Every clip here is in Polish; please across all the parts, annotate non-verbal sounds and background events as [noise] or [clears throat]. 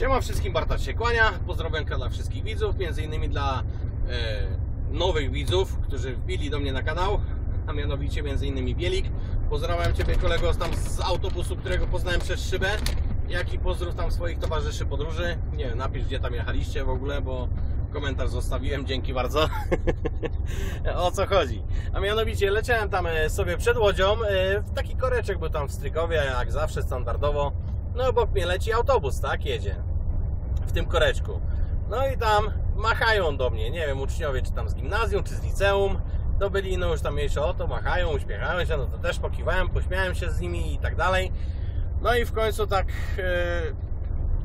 Siema wszystkim, Bartosz się kłania. Pozdrowionka dla wszystkich widzów, między innymi dla e, nowych widzów, którzy wbili do mnie na kanał, a mianowicie między innymi Bielik. Pozdrawiam Ciebie kolego tam z autobusu, którego poznałem przez szybę. Jak i pozdrów tam swoich towarzyszy podróży. Nie wiem, napisz gdzie tam jechaliście w ogóle, bo komentarz zostawiłem, dzięki bardzo. [laughs] o co chodzi? A mianowicie leciałem tam e, sobie przed łodzią, e, w taki koreczek był tam w Strykowie, jak zawsze standardowo. No obok mnie leci autobus, tak? Jedzie. W tym koreczku. No i tam machają do mnie, nie wiem, uczniowie czy tam z gimnazjum, czy z liceum. To byli, no już tam mniejsze o to, machają, uśmiechają się, no to też pokiwałem, pośmiałem się z nimi i tak dalej. No i w końcu tak e,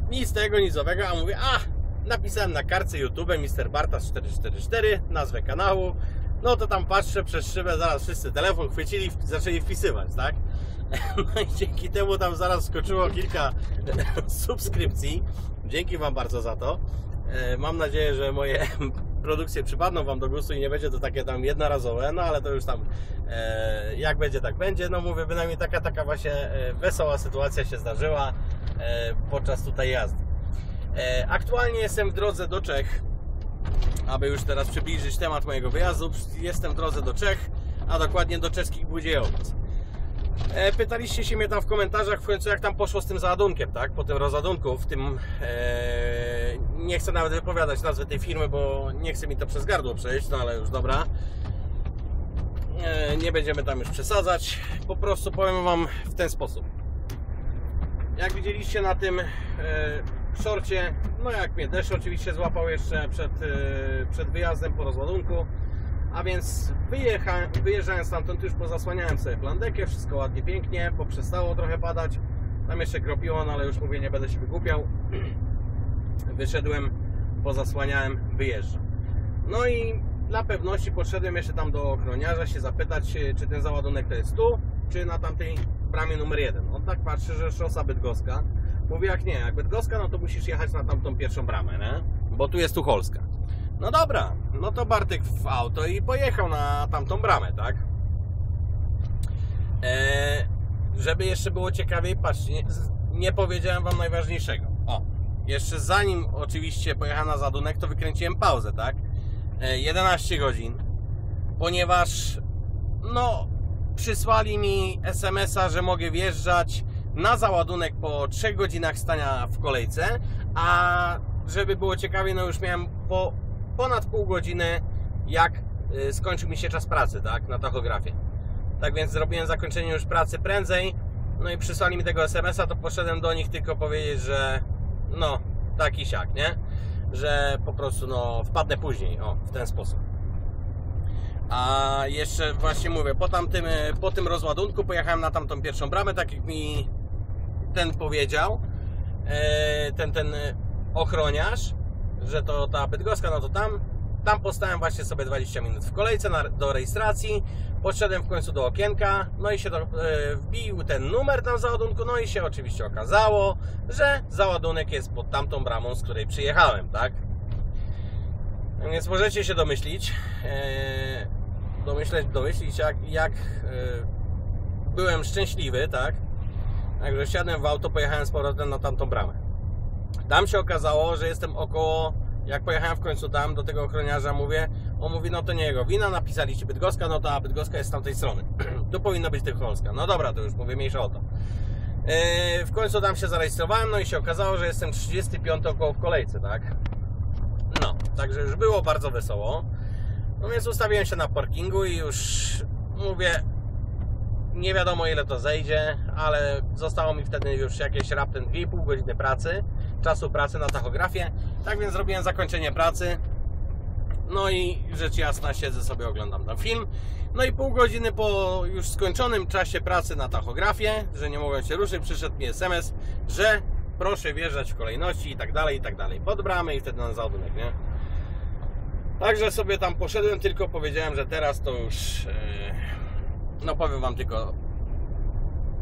nic tego, nic owego, a mówię, a napisałem na karcie YouTube Mr. Bartas 444, nazwę kanału. No to tam patrzę przez szybę, zaraz wszyscy telefon chwycili, zaczęli wpisywać, tak? [laughs] No i dzięki temu tam zaraz skoczyło kilka [laughs] subskrypcji. Dzięki Wam bardzo za to. E, Mam nadzieję, że moje [laughs] produkcje przypadną Wam do gustu i nie będzie to takie tam jednorazowe, no ale to już tam e, jak będzie, tak będzie. No mówię, bynajmniej taka, taka właśnie e, wesoła sytuacja się zdarzyła podczas tutaj jazdy. Aktualnie jestem w drodze do Czech, aby już teraz przybliżyć temat mojego wyjazdu. Jestem w drodze do Czech, a dokładnie do czeskich Budziejowic. E, Pytaliście się mnie tam w komentarzach w końcu jak tam poszło z tym załadunkiem, tak? Po tym rozładunku, w tym e, nie chcę nawet wypowiadać nazwy tej firmy, bo nie chce mi to przez gardło przejść, no ale już dobra. E, nie będziemy tam już przesadzać. Po prostu powiem Wam w ten sposób. Jak widzieliście na tym e, szorcie, no jak mnie deszcz oczywiście złapał jeszcze przed, e, przed wyjazdem po rozładunku, a więc wyjecha, wyjeżdżając stamtąd już pozasłaniałem sobie plandekę, wszystko ładnie, pięknie, poprzestało trochę padać. Tam jeszcze kropiło, no ale już mówię, nie będę się wygłupiał. [clears throat] Wyszedłem, pozasłaniałem, wyjeżdżam. No i dla pewności podszedłem jeszcze tam do ochroniarza się zapytać, e, czy ten załadunek to jest tu, czy na tamtej bramie numer jeden. On tak patrzy, że szosa bydgoska. Mówi, jak nie, jak bydgoska, no to musisz jechać na tamtą pierwszą bramę, nie? Bo tu jest Tucholska. No dobra, no to Bartek w auto i pojechał na tamtą bramę, tak? Eee, żeby jeszcze było ciekawiej, patrzcie, nie, nie powiedziałem Wam najważniejszego. O, jeszcze zanim oczywiście pojechałem na zadunek, to wykręciłem pauzę, tak? Eee, 11 godzin, ponieważ no, przysłali mi SMS-a, że mogę wjeżdżać na załadunek po 3 godzinach stania w kolejce, a żeby było ciekawie, no już miałem po ponad pół godziny, jak y, skończył mi się czas pracy, tak, na tachografie. Tak więc zrobiłem zakończenie już pracy prędzej, no i przysłali mi tego SMS-a, to poszedłem do nich tylko powiedzieć, że no, taki siak, nie? Że po prostu, no, wpadnę później, o, w ten sposób. A jeszcze właśnie mówię, po, tamtym, y, po tym rozładunku pojechałem na tamtą pierwszą bramę, tak jak mi ten powiedział, e, ten, ten ochroniarz, że to ta Bydgoska, no to tam. Tam postałem właśnie sobie 20 minut w kolejce na, do rejestracji. Podszedłem w końcu do okienka, no i się do, e, wbił ten numer tam załadunku, no i się oczywiście okazało, że załadunek jest pod tamtą bramą, z której przyjechałem, tak? Więc możecie się domyślić, e, domyśleć, domyślić jak, jak e, byłem szczęśliwy, tak? Także wsiadłem w auto, pojechałem z powrotem na tamtą bramę. Tam się okazało, że jestem około, jak pojechałem w końcu tam do tego ochroniarza, mówię, on mówi, no to nie jego wina, napisaliście Bydgoska, no to a Bydgoska jest z tamtej strony. [clears throat] tu powinno być Tycholska. No dobra, to już mówię, mniejsza o to. Yy, w końcu tam się zarejestrowałem, no i się okazało, że jestem 35 około w kolejce, tak? No, także już było bardzo wesoło. No więc ustawiłem się na parkingu i już mówię, nie wiadomo ile to zejdzie, ale zostało mi wtedy już jakieś raptem 2,5 godziny pracy, czasu pracy na tachografie. Tak więc zrobiłem zakończenie pracy. No i rzecz jasna siedzę sobie, oglądam ten film. No i pół godziny po już skończonym czasie pracy na tachografie, że nie mogłem się ruszyć, przyszedł mi SMS, że proszę wjeżdżać w kolejności i tak dalej, i tak dalej. Pod bramę i wtedy na załadunek, nie? Także sobie tam poszedłem, tylko powiedziałem, że teraz to już... Yy no powiem Wam tylko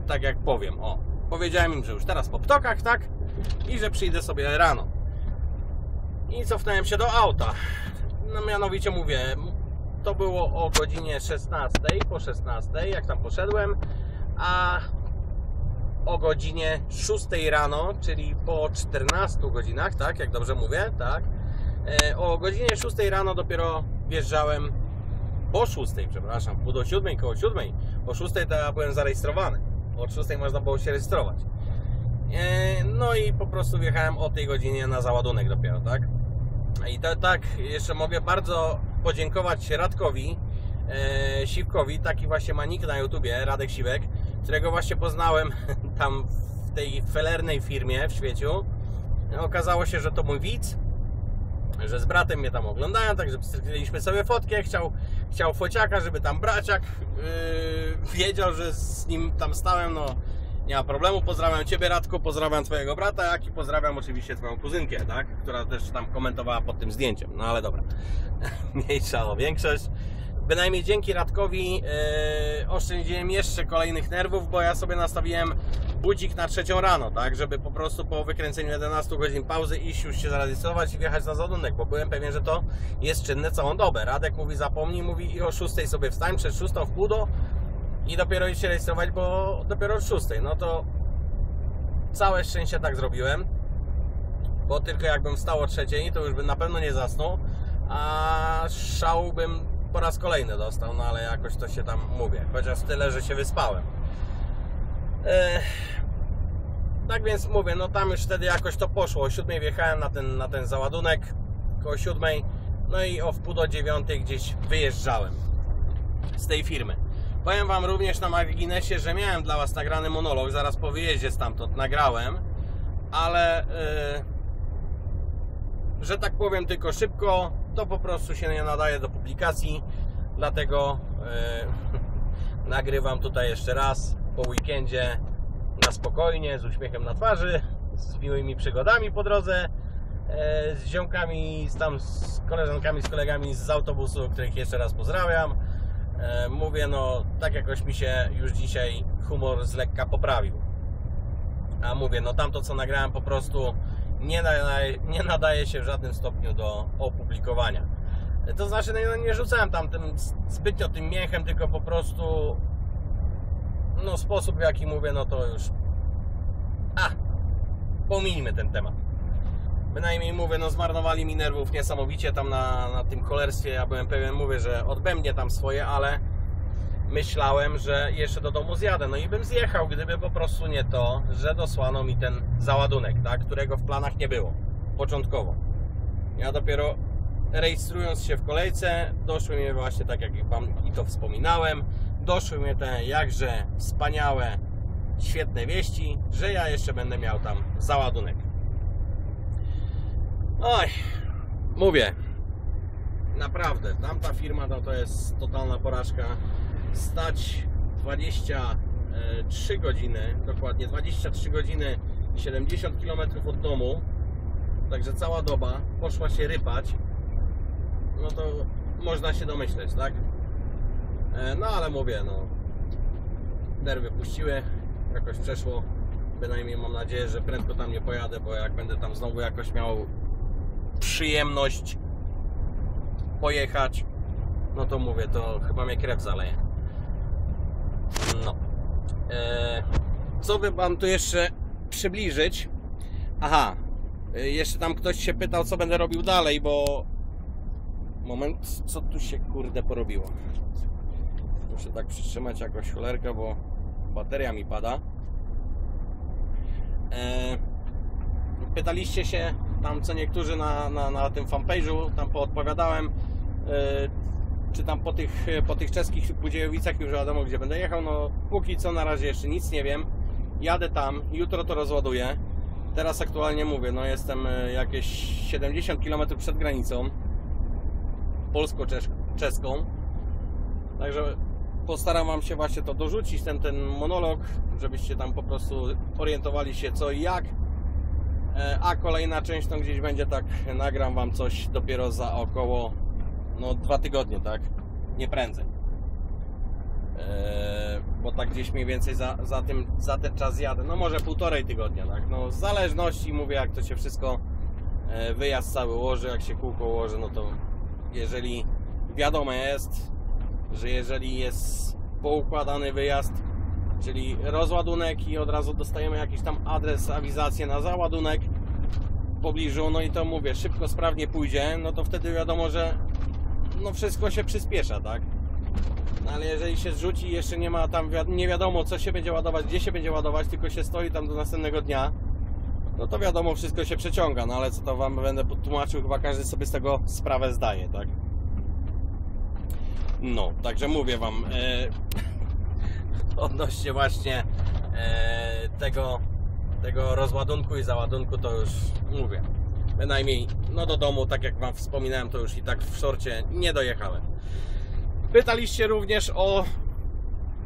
tak jak powiem, o powiedziałem im, że już teraz po ptokach, tak i że przyjdę sobie rano i cofnąłem się do auta no mianowicie mówię to było o godzinie 16 po 16 jak tam poszedłem a o godzinie 6 rano, czyli po 14 godzinach, tak, jak dobrze mówię, tak. E, o godzinie 6 rano dopiero wjeżdżałem, po 6, przepraszam, pół do 7, koło 7, o 6 to ja byłem zarejestrowany. Od 6 można było się rejestrować. E, no i po prostu wjechałem o tej godzinie na załadunek dopiero, tak. I to, tak, jeszcze mogę bardzo podziękować Radkowi e, Siwkowi, taki właśnie ma nick na YouTubie, Radek Siwek, którego właśnie poznałem [laughs] tam w tej felernej firmie w świeciu. Okazało się, że to mój widz, że z bratem mnie tam oglądają, także stwierdziliśmy sobie fotkę, chciał, chciał fociaka, żeby tam braciak yy, wiedział, że z nim tam stałem, no nie ma problemu, pozdrawiam Ciebie Radku, pozdrawiam Twojego brata, jak i pozdrawiam oczywiście Twoją kuzynkę, tak, która też tam komentowała pod tym zdjęciem, no ale dobra, [laughs] mniejsza o większość. Bynajmniej dzięki Radkowi yy, oszczędziłem jeszcze kolejnych nerwów, bo ja sobie nastawiłem budzik na trzecią rano, tak, żeby po prostu po wykręceniu 11 godzin pauzy iść już się zarejestrować i wjechać na zadunek, bo byłem pewien, że to jest czynne całą dobę. Radek mówi zapomnij, mówi i o 6 sobie wstań, przed 6 w pół do i dopiero iść się rejestrować, bo dopiero od 6. No to całe szczęście tak zrobiłem, bo tylko jakbym wstał o trzeciej, to już bym na pewno nie zasnął, a szału bym po raz kolejny dostał, no ale jakoś to się tam mówię, chociaż tyle, że się wyspałem. Ech, tak więc mówię, no tam już wtedy jakoś to poszło. O 7 wjechałem na ten, na ten załadunek, koło 7, no i o wpół do 9 gdzieś wyjeżdżałem z tej firmy. Powiem Wam również na marginesie, że miałem dla Was nagrany monolog, zaraz po wyjeździe stamtąd nagrałem, ale yy, że tak powiem tylko szybko, to po prostu się nie nadaje do publikacji, dlatego yy, [laughs] nagrywam tutaj jeszcze raz po weekendzie na spokojnie, z uśmiechem na twarzy, z miłymi przygodami po drodze, e, z ziomkami, z tam z koleżankami, z kolegami z autobusu, których jeszcze raz pozdrawiam. E, mówię, no tak jakoś mi się już dzisiaj humor z lekka poprawił. A mówię, no tamto co nagrałem po prostu nie nadaje, nie nadaje się w żadnym stopniu do opublikowania. To znaczy, no, nie rzucałem tam tym zbytnio tym mięchem, tylko po prostu no sposób w jaki mówię, no to już a, pomijmy ten temat. Bynajmniej mówię, no zmarnowali mi nerwów niesamowicie tam na, na tym kolerstwie. Ja byłem pewien, mówię, że odbędzie tam swoje, ale myślałem, że jeszcze do domu zjadę. No i bym zjechał, gdyby po prostu nie to, że dosłano mi ten załadunek, tak, którego w planach nie było początkowo. Ja dopiero rejestrując się w kolejce, doszły mnie właśnie tak jak Wam i to wspominałem, doszły mnie te jakże wspaniałe, świetne wieści, że ja jeszcze będę miał tam załadunek. Oj, mówię, naprawdę, tamta firma to, to jest totalna porażka. Stać 23 godziny, dokładnie 23 godziny 70 km od domu, także cała doba poszła się rypać, no to można się domyśleć, tak? E, no ale mówię, no nerwy puściły, jakoś przeszło. Bynajmniej mam nadzieję, że prędko tam nie pojadę, bo jak będę tam znowu jakoś miał przyjemność pojechać, no to mówię, to chyba mnie krew zaleje. No. E, co by Wam tu jeszcze przybliżyć? Aha, e, jeszcze tam ktoś się pytał, co będę robił dalej, bo moment, co tu się kurde porobiło. Muszę tak przytrzymać jakoś cholerkę, bo bateria mi pada. E, pytaliście się tam co niektórzy na, na, na tym fanpage'u, tam poodpowiadałem, e, czy tam po tych, po tych czeskich Budziejowicach już wiadomo gdzie będę jechał. No póki co na razie jeszcze nic nie wiem. Jadę tam, jutro to rozładuję. Teraz aktualnie mówię, no jestem e, jakieś 70 km przed granicą polsko-czeską. Także postaram Wam się właśnie to dorzucić, ten, ten monolog, żebyście tam po prostu orientowali się co i jak. E, a kolejna część to gdzieś będzie tak, nagram Wam coś dopiero za około no dwa tygodnie, tak? Nie prędzej. E, bo tak gdzieś mniej więcej za, za, tym, za ten czas jadę. No może półtorej tygodnia, tak? No w zależności mówię jak to się wszystko e, wyjazd cały ułoży, jak się kółko ułoży, no to jeżeli wiadomo jest, że jeżeli jest poukładany wyjazd, czyli rozładunek i od razu dostajemy jakiś tam adres, awizację na załadunek w pobliżu, no i to mówię, szybko, sprawnie pójdzie, no to wtedy wiadomo, że no wszystko się przyspiesza, tak? No ale jeżeli się zrzuci i jeszcze nie ma tam, nie wiadomo co się będzie ładować, gdzie się będzie ładować, tylko się stoi tam do następnego dnia, no to wiadomo, wszystko się przeciąga, no ale co to Wam będę tłumaczył, chyba każdy sobie z tego sprawę zdaje, tak? No, także mówię Wam, e, [laughs] odnośnie właśnie e, tego, tego rozładunku i załadunku, to już mówię, bynajmniej no do domu, tak jak Wam wspominałem, to już i tak w szorcie nie dojechałem. Pytaliście również o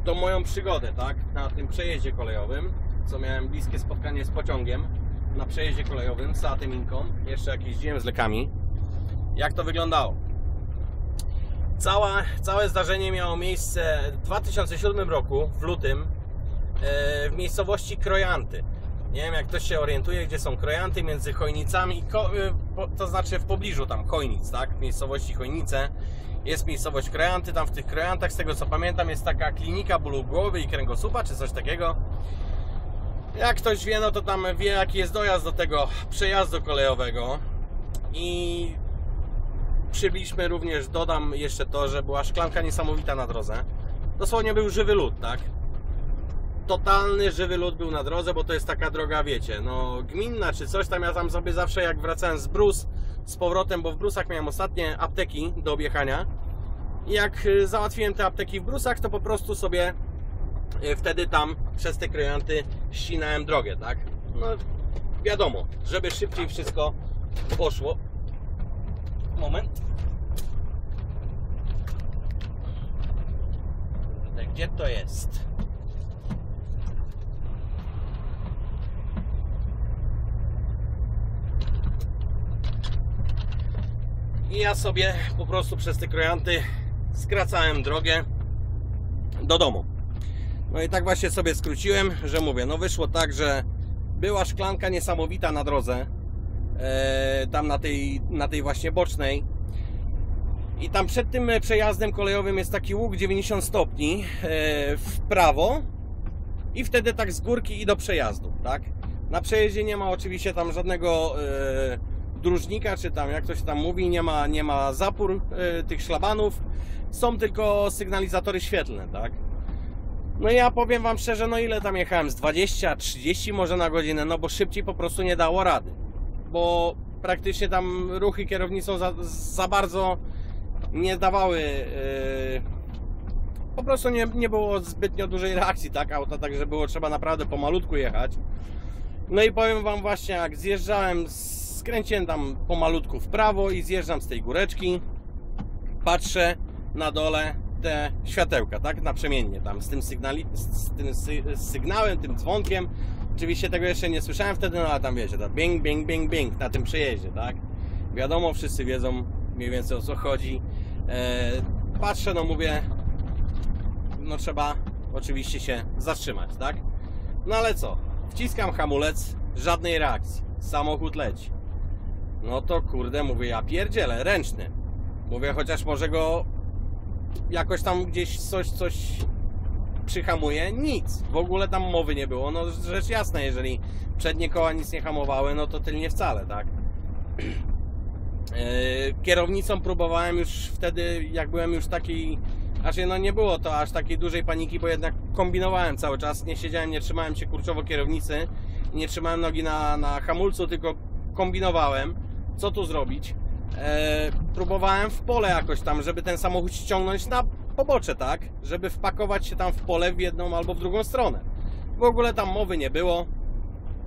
tą moją przygodę, tak? Na tym przejeździe kolejowym, co miałem bliskie spotkanie z pociągiem na przejeździe kolejowym, z Seatem Inką, jeszcze jak jeździłem z lekami. Jak to wyglądało? Cała, całe zdarzenie miało miejsce w 2007 roku, w lutym, e, w miejscowości Krojanty. Nie wiem, jak ktoś się orientuje, gdzie są Krojanty, między Chojnicami, e, to znaczy w pobliżu tam Chojnic, tak? W miejscowości Chojnice jest miejscowość Krojanty, tam w tych Krojantach, z tego co pamiętam, jest taka klinika bólu głowy i kręgosłupa, czy coś takiego. Jak ktoś wie, no to tam wie, jaki jest dojazd do tego przejazdu kolejowego. I przybyliśmy również, dodam jeszcze to, że była szklanka niesamowita na drodze. Dosłownie był żywy lód, tak? Totalny żywy lód był na drodze, bo to jest taka droga, wiecie, no gminna czy coś tam. Ja tam sobie zawsze jak wracałem z Brus z powrotem, bo w Brusach miałem ostatnie apteki do objechania. I jak y, załatwiłem te apteki w Brusach, to po prostu sobie y, wtedy tam przez te krojanty ścinałem drogę, tak? No wiadomo, żeby szybciej wszystko poszło. Moment. Gdzie to jest? I ja sobie po prostu przez te krojanty skracałem drogę do domu. No i tak właśnie sobie skróciłem, że mówię, no wyszło tak, że była szklanka niesamowita na drodze, tam na tej, na tej właśnie bocznej. I tam przed tym przejazdem kolejowym jest taki łuk 90 stopni e, w prawo i wtedy tak z górki i do przejazdu, tak? Na przejeździe nie ma oczywiście tam żadnego e, dróżnika, czy tam jak to się tam mówi, nie ma, nie ma zapór e, tych szlabanów, są tylko sygnalizatory świetlne, tak? No ja powiem Wam szczerze, no ile tam jechałem? Z 20, 30 może na godzinę, no bo szybciej po prostu nie dało rady. Bo praktycznie tam ruchy kierownicą za, za bardzo nie dawały. Yy, po prostu nie, nie było zbytnio dużej reakcji, tak? Auta, także było trzeba naprawdę pomalutku jechać. No i powiem Wam właśnie, jak zjeżdżałem, skręciłem tam pomalutku w prawo i zjeżdżam z tej góreczki, patrzę na dole te światełka, tak, naprzemiennie tam z tym, sygnali, z tym sy, sygnałem, tym dzwonkiem. Oczywiście tego jeszcze nie słyszałem wtedy, no ale tam wiecie, to bing, bing, bing, bing na tym przejeździe, tak. Wiadomo, wszyscy wiedzą mniej więcej o co chodzi. E, patrzę, no mówię, no trzeba oczywiście się zatrzymać, tak. No ale co, wciskam hamulec, żadnej reakcji, samochód leci. No to kurde, mówię, ja pierdzielę, ręczny. Mówię, chociaż może go jakoś tam gdzieś coś, coś przyhamuje, nic. W ogóle tam mowy nie było. No rzecz jasna, jeżeli przednie koła nic nie hamowały, no to tylnie wcale, tak? Yy, Kierownicą próbowałem już wtedy, jak byłem już taki, znaczy no nie było to aż takiej dużej paniki, bo jednak kombinowałem cały czas, nie siedziałem, nie trzymałem się kurczowo kierownicy, nie trzymałem nogi na, na hamulcu, tylko kombinowałem, co tu zrobić. E, próbowałem w pole jakoś tam, żeby ten samochód ściągnąć na pobocze, tak? Żeby wpakować się tam w pole w jedną albo w drugą stronę. W ogóle tam mowy nie było.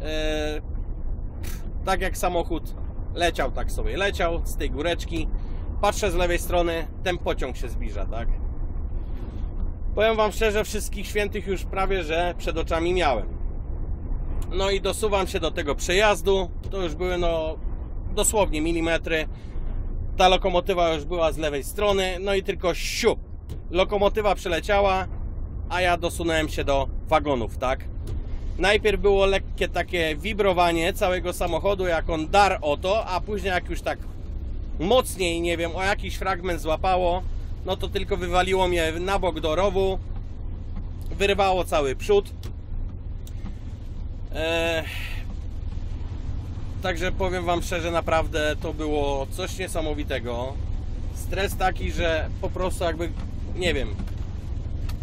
E, tak jak samochód leciał, tak sobie leciał z tej góreczki. Patrzę z lewej strony, ten pociąg się zbliża, tak? Powiem Wam szczerze, wszystkich świętych już prawie, że przed oczami miałem. No i dosuwam się do tego przejazdu. To już były no dosłownie milimetry. Ta lokomotywa już była z lewej strony, no i tylko siup. Lokomotywa przeleciała, a ja dosunąłem się do wagonów, tak? Najpierw było lekkie takie wibrowanie całego samochodu, jak on dar o to, a później jak już tak mocniej, nie wiem, o jakiś fragment złapało, no to tylko wywaliło mnie na bok do rowu wyrywało cały przód. E, Także powiem Wam szczerze, naprawdę to było coś niesamowitego. Stres taki, że po prostu jakby, nie wiem,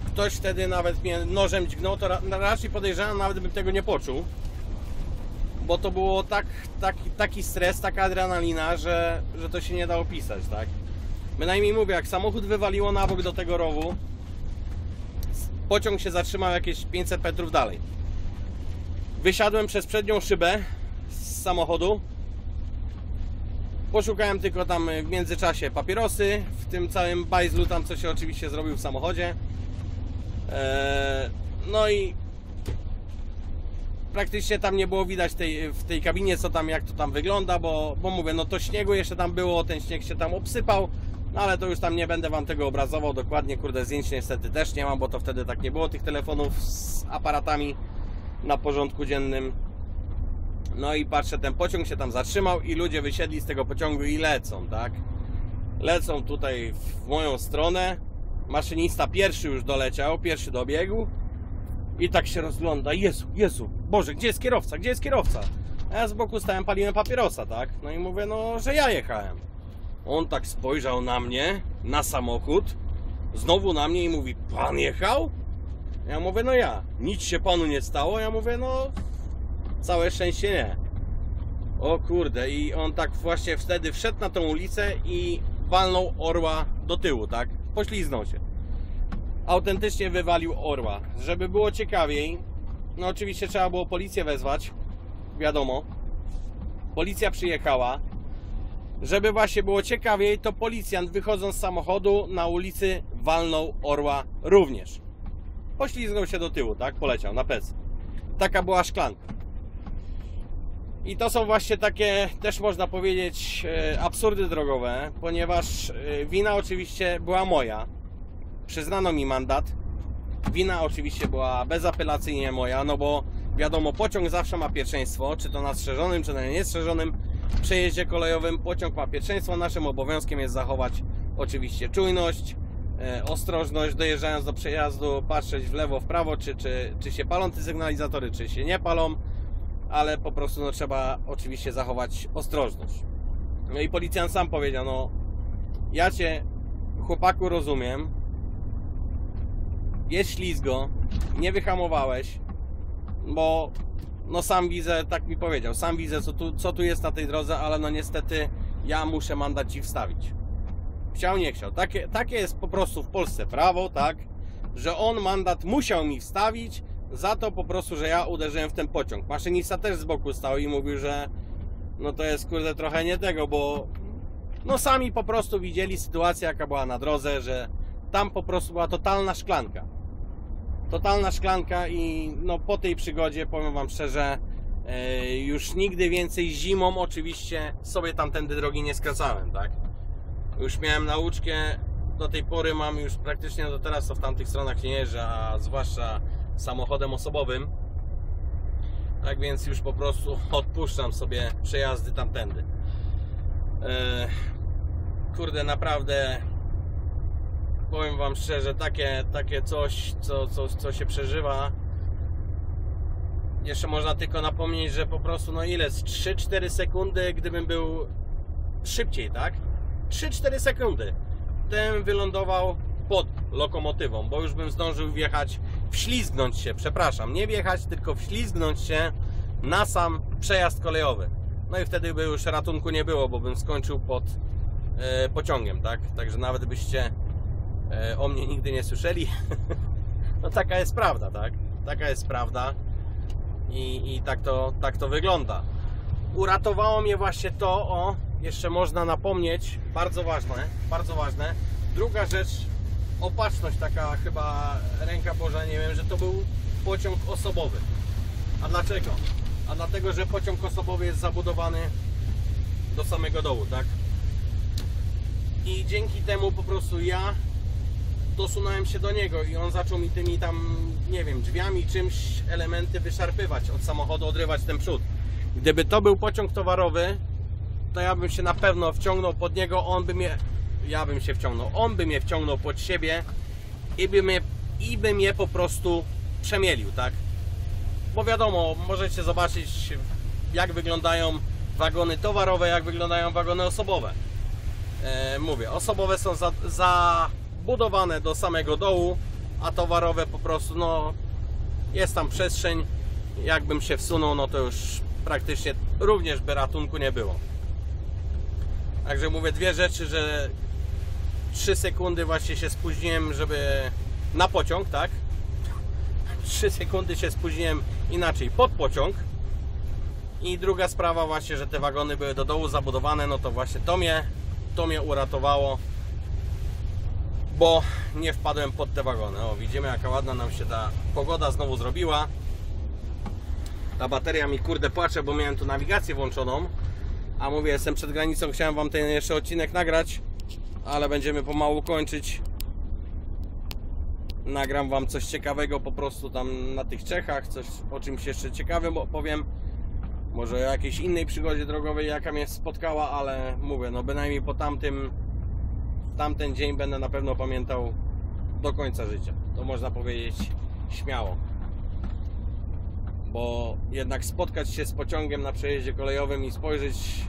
ktoś wtedy nawet mnie nożem dźgnął, to ra- raczej podejrzewam, nawet bym tego nie poczuł. Bo to było tak, taki, taki stres, taka adrenalina, że, że to się nie da opisać, tak? Bynajmniej mówię, jak samochód wywaliło na bok do tego rowu, pociąg się zatrzymał jakieś 500 metrów dalej. Wysiadłem przez przednią szybę z samochodu. Poszukałem tylko tam w międzyczasie papierosy, w tym całym bajzlu tam, co się oczywiście zrobił w samochodzie. Eee, no i praktycznie tam nie było widać tej, w tej kabinie, co tam, jak to tam wygląda, bo, bo mówię, no to śniegu jeszcze tam było, ten śnieg się tam obsypał, no ale to już tam nie będę Wam tego obrazował dokładnie, kurde, zdjęć niestety też nie mam, bo to wtedy tak nie było tych telefonów z aparatami na porządku dziennym. No i patrzę, ten pociąg się tam zatrzymał i ludzie wysiedli z tego pociągu i lecą, tak? Lecą tutaj w moją stronę. Maszynista pierwszy już doleciał, pierwszy dobiegł. I tak się rozgląda. Jezu, Jezu, Boże, gdzie jest kierowca? Gdzie jest kierowca? A ja z boku stałem, paliłem papierosa, tak? No i mówię, no, że ja jechałem. On tak spojrzał na mnie, na samochód, znowu na mnie i mówi, pan jechał? Ja mówię, no ja. Nic się panu nie stało? Ja mówię, no, całe szczęście nie. O kurde, i on tak właśnie wtedy wszedł na tą ulicę i walnął orła do tyłu, tak? Pośliznął się. Autentycznie wywalił orła. Żeby było ciekawiej, no oczywiście trzeba było policję wezwać, wiadomo. Policja przyjechała. Żeby właśnie było ciekawiej, to policjant wychodząc z samochodu na ulicy walnął orła również. Poślizgnął się do tyłu, tak? Poleciał na plecy. Taka była szklanka. I to są właśnie takie, też można powiedzieć, e, absurdy drogowe, ponieważ e, wina oczywiście była moja. Przyznano mi mandat. Wina oczywiście była bezapelacyjnie moja, no bo wiadomo, pociąg zawsze ma pierwszeństwo, czy to na strzeżonym, czy na niestrzeżonym przejeździe kolejowym. Pociąg ma pierwszeństwo. Naszym obowiązkiem jest zachować oczywiście czujność, e, ostrożność, dojeżdżając do przejazdu, patrzeć w lewo, w prawo, czy, czy, czy się palą te sygnalizatory, czy się nie palą ale po prostu no, trzeba oczywiście zachować ostrożność. No i policjant sam powiedział, no ja cię chłopaku rozumiem, jest ślizgo, nie wyhamowałeś, bo no sam widzę, tak mi powiedział, sam widzę co tu, co tu jest na tej drodze, ale no niestety ja muszę mandat Ci wstawić. Chciał, nie chciał. Takie, takie jest po prostu w Polsce prawo, tak, że on mandat musiał mi wstawić, za to po prostu, że ja uderzyłem w ten pociąg. Maszynista też z boku stał i mówił, że no to jest kurde trochę nie tego, bo no sami po prostu widzieli sytuację jaka była na drodze, że tam po prostu była totalna szklanka. Totalna szklanka i no po tej przygodzie powiem Wam szczerze, e, już nigdy więcej zimą oczywiście sobie tamtędy drogi nie skracałem, tak? Już miałem nauczkę, do tej pory mam już praktycznie do teraz to w tamtych stronach nie jeżdżę, a zwłaszcza samochodem osobowym. Tak więc już po prostu odpuszczam sobie przejazdy tamtędy. E, kurde, naprawdę powiem Wam szczerze, takie, takie coś, co, co, co się przeżywa. Jeszcze można tylko napomnieć, że po prostu, no ile? z 3-4 sekundy, gdybym był szybciej, tak? 3-4 sekundy. Ten wylądował pod lokomotywą, bo już bym zdążył wjechać, wślizgnąć się, przepraszam, nie wjechać, tylko wślizgnąć się na sam przejazd kolejowy. No i wtedy by już ratunku nie było, bo bym skończył pod e, pociągiem, tak? Także nawet byście e, o mnie nigdy nie słyszeli. [laughs] no taka jest prawda, tak? Taka jest prawda i, i tak, to, tak to wygląda. Uratowało mnie właśnie to, o, jeszcze można napomnieć, bardzo ważne, bardzo ważne. Druga rzecz, opatrzność taka chyba ręka Boża, nie wiem, że to był pociąg osobowy. A dlaczego? A dlatego, że pociąg osobowy jest zabudowany do samego dołu, tak? I dzięki temu po prostu ja dosunąłem się do niego i on zaczął mi tymi tam, nie wiem, drzwiami, czymś elementy wyszarpywać od samochodu, odrywać ten przód. Gdyby to był pociąg towarowy, to ja bym się na pewno wciągnął pod niego, on by mnie, ja bym się wciągnął, on by mnie wciągnął pod siebie i by mnie i bym je po prostu przemielił, tak? Bo wiadomo, możecie zobaczyć jak wyglądają wagony towarowe, jak wyglądają wagony osobowe. E, mówię, osobowe są za, zabudowane do samego dołu, a towarowe po prostu, no jest tam przestrzeń. Jakbym się wsunął, no to już praktycznie również by ratunku nie było. Także mówię dwie rzeczy, że 3 sekundy właśnie się spóźniłem, żeby na pociąg, tak? 3 sekundy się spóźniłem inaczej pod pociąg. I druga sprawa właśnie, że te wagony były do dołu zabudowane, no to właśnie to mnie, to mnie uratowało, bo nie wpadłem pod te wagony. O, widzimy jaka ładna nam się ta pogoda znowu zrobiła. Ta bateria mi kurde płacze, bo miałem tu nawigację włączoną. A mówię, jestem przed granicą, chciałem Wam ten jeszcze odcinek nagrać, ale będziemy pomału kończyć. Nagram Wam coś ciekawego po prostu tam na tych Czechach, coś o czymś jeszcze ciekawym opowiem. Może o jakiejś innej przygodzie drogowej, jaka mnie spotkała, ale mówię, no bynajmniej po tamtym, tamten dzień będę na pewno pamiętał do końca życia. To można powiedzieć śmiało. Bo jednak spotkać się z pociągiem na przejeździe kolejowym i spojrzeć,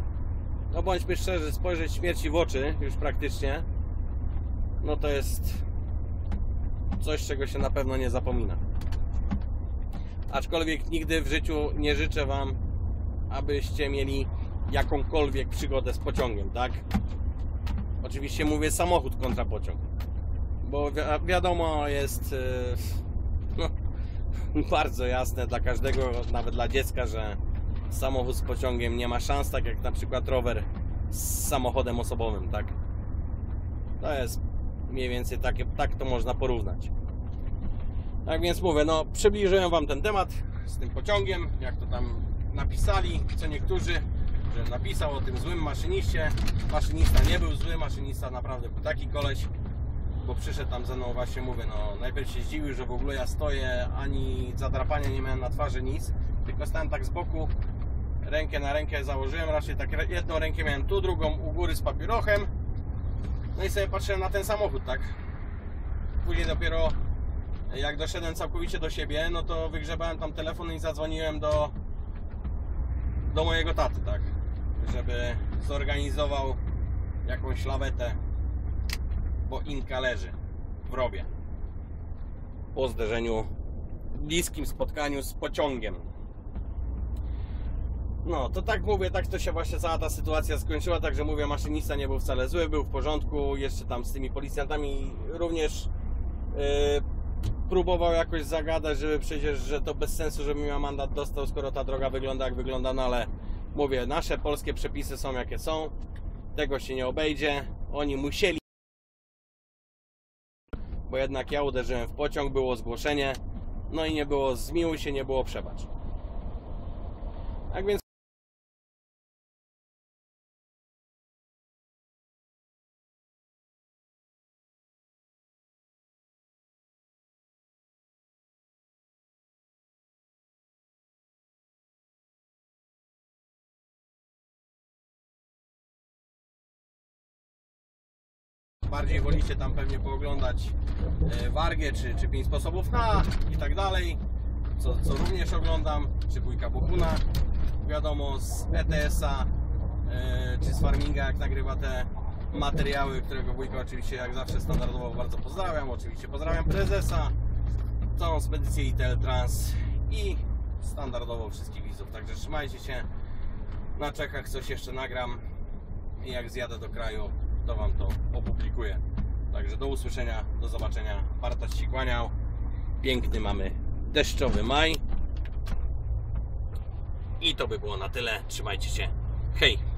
no bądźmy szczerzy, spojrzeć śmierci w oczy już praktycznie, no to jest coś, czego się na pewno nie zapomina. Aczkolwiek nigdy w życiu nie życzę Wam abyście mieli jakąkolwiek przygodę z pociągiem, tak? Oczywiście mówię samochód kontra pociąg, bo wi wiadomo jest [laughs] no, bardzo jasne dla każdego, nawet dla dziecka, że samochód z pociągiem nie ma szans, tak jak na przykład rower z samochodem osobowym, tak? To jest mniej więcej takie, tak to można porównać. Tak więc mówię, no przybliżyłem Wam ten temat z tym pociągiem, jak to tam napisali, co niektórzy, że napisał o tym złym maszyniście. Maszynista nie był zły, maszynista naprawdę był taki koleś, bo przyszedł tam ze mną właśnie, mówię, no najpierw się zdziwił, że w ogóle ja stoję, ani zadrapania nie miałem na twarzy, nic, tylko stałem tak z boku, rękę na rękę założyłem, raczej tak jedną rękę miałem tu, drugą u góry z papierochem, no i sobie patrzyłem na ten samochód, tak. Później dopiero jak doszedłem całkowicie do siebie, no to wygrzebałem tam telefon i zadzwoniłem do do mojego taty, tak? Żeby zorganizował jakąś lawetę, bo Inka leży w robie. Po zderzeniu, bliskim spotkaniu z pociągiem. No, to tak mówię, tak to się właśnie cała ta sytuacja skończyła, także mówię, maszynista nie był wcale zły, był w porządku, jeszcze tam z tymi policjantami również yy, próbował jakoś zagadać, żeby przecież, że to bez sensu, żeby mi mandat dostał, skoro ta droga wygląda jak wygląda, no ale mówię, nasze polskie przepisy są jakie są, tego się nie obejdzie, oni musieli, bo jednak ja uderzyłem w pociąg, było zgłoszenie, no i nie było zmiłuj się, nie było przebacz. Tak więc bardziej wolicie tam pewnie pooglądać e, Wargę, czy, czy 5 sposobów na i tak dalej, co, co również oglądam, czy Wujka Bohuna, wiadomo z ETS-a, e, czy z Farminga, jak nagrywa te materiały, którego Wujka oczywiście jak zawsze standardowo bardzo pozdrawiam, oczywiście pozdrawiam prezesa, całą spedycję ITL Trans i standardowo wszystkich widzów, także trzymajcie się, na Czechach coś jeszcze nagram jak zjadę do kraju to Wam to opublikuję. Także do usłyszenia, do zobaczenia. Bartosz się kłaniał. Piękny mamy deszczowy maj. I to by było na tyle. Trzymajcie się. Hej!